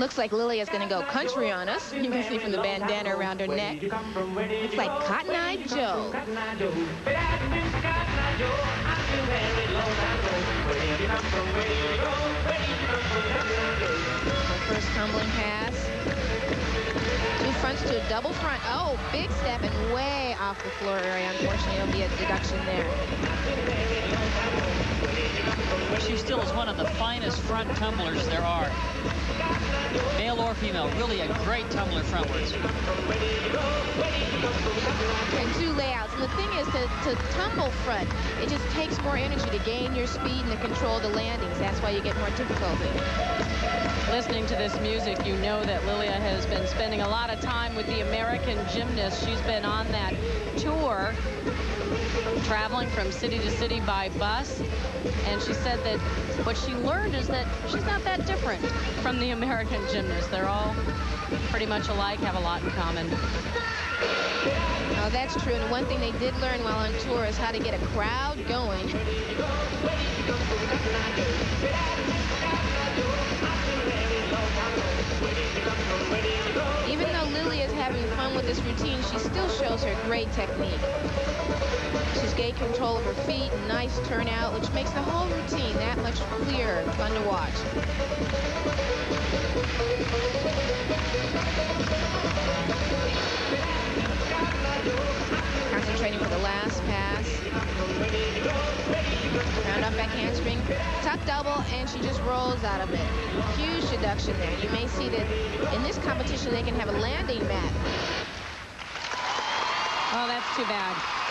Looks like Lily is going to go country on us. You can see from the bandana around her neck. Looks like Cotton Eye Joe. First tumbling pass. Two fronts to a double front. Oh, big step and way off the floor area. Unfortunately, it'll be a deduction there. She still is one of the finest front tumblers there are. Female, really a great tumbler frontwards. To, tumble front, it just takes more energy to gain your speed and to control the landings. That's why you get more difficulty. Listening to this music, you know that Lilia has been spending a lot of time with the American gymnasts. She's been on that tour traveling from city to city by bus. And she said that what she learned is that she's not that different from the American gymnasts. They're all pretty much alike, have a lot in common. Oh, that's true. And one thing they did learn while on tour is how to get a crowd going. Even though Lily is having fun with this routine, she still shows her great technique. She's great control of her feet, nice turnout, which makes the whole routine that much clearer fun to watch. Concentrating for the last pass. Round off back handspring, tuck double, and she just rolls out of it. Huge deduction there. You may see that in this competition they can have a landing mat. Oh, that's too bad.